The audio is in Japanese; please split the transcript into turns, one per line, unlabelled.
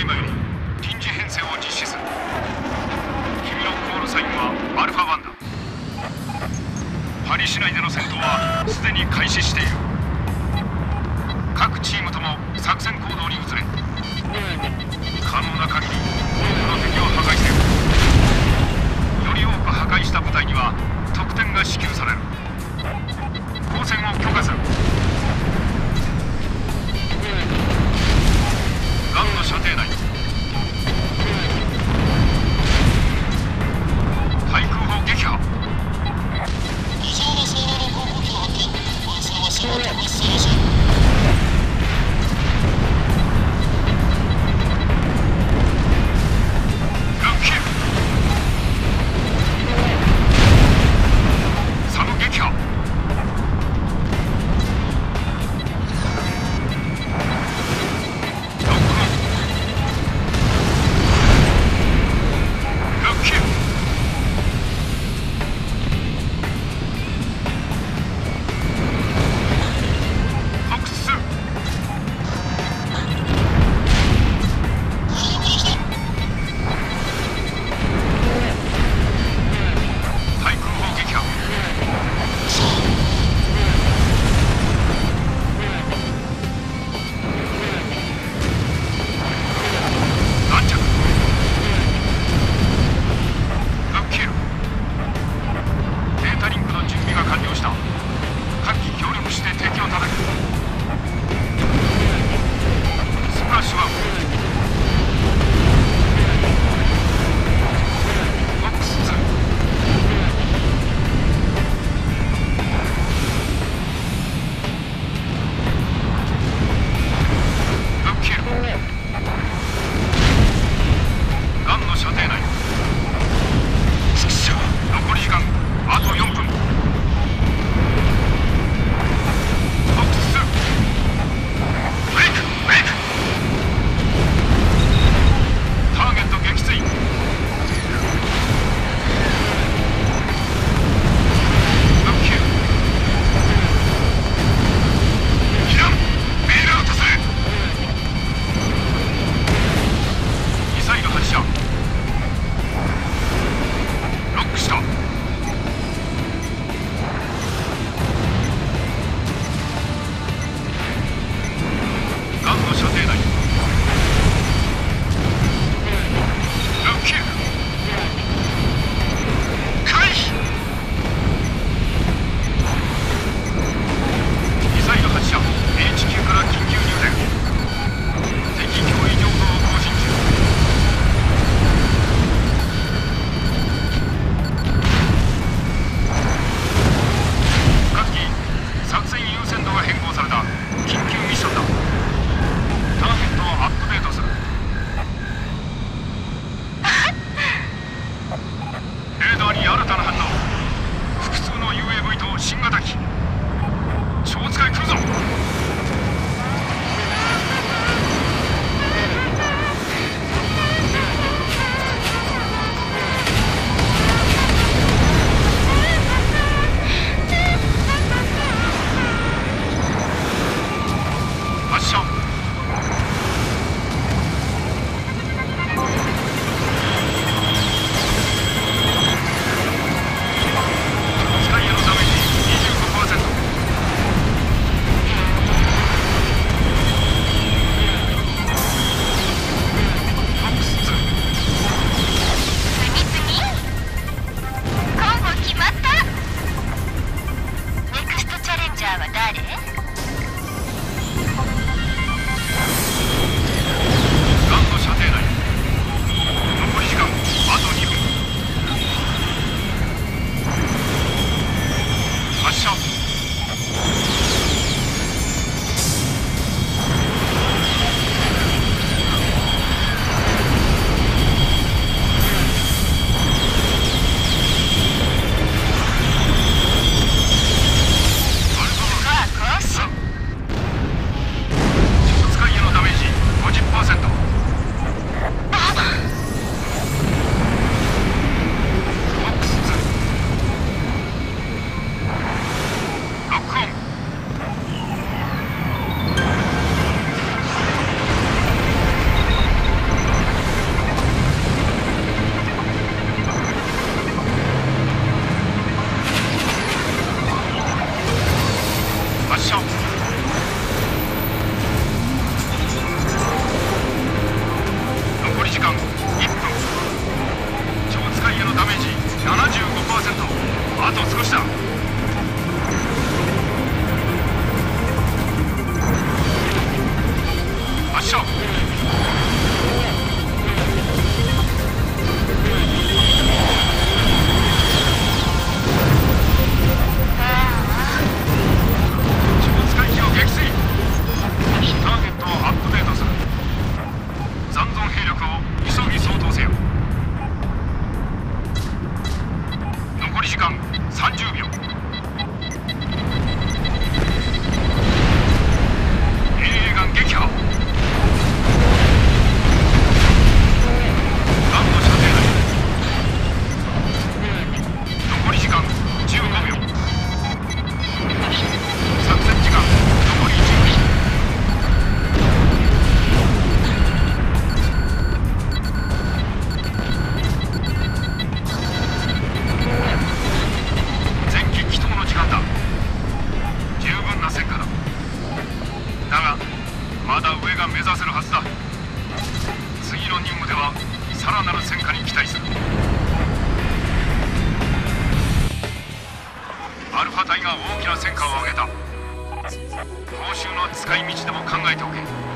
今より臨時編成を実施する。君のコールサインはアルファ1だ。パリ市内での戦闘はすでに開始している。各チームとも作戦行動に移れ。可能な限りが大きな戦果を上げた。報酬の使い道でも考えておけ。